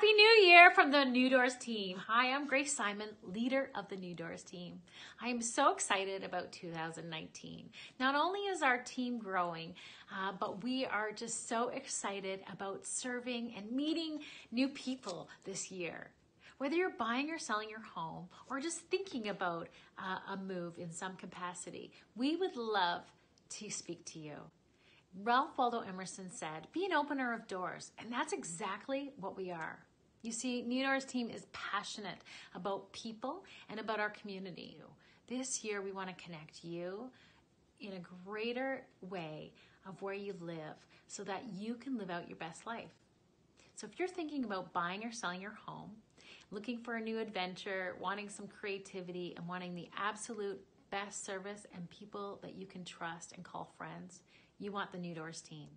Happy New Year from the New Doors team. Hi, I'm Grace Simon, leader of the New Doors team. I am so excited about 2019. Not only is our team growing, uh, but we are just so excited about serving and meeting new people this year. Whether you're buying or selling your home or just thinking about uh, a move in some capacity, we would love to speak to you. Ralph Waldo Emerson said, be an opener of doors. And that's exactly what we are. You see, New Doors team is passionate about people and about our community. This year, we want to connect you in a greater way of where you live so that you can live out your best life. So if you're thinking about buying or selling your home, looking for a new adventure, wanting some creativity, and wanting the absolute best service and people that you can trust and call friends, you want the New Doors team.